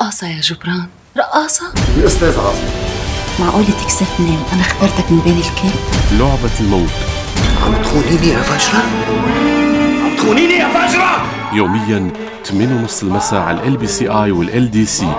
رقاصة يا جبران؟ رقاصة؟ الأستاذ عاصم. معقولة تكسفني وأنا اخترتك من بين الكل لعبة الموت. عم تخونيني يا فجرة؟ عم تخونيني يا فجرة؟ يوميا 8 ونص المساء على LBCI وال LDC.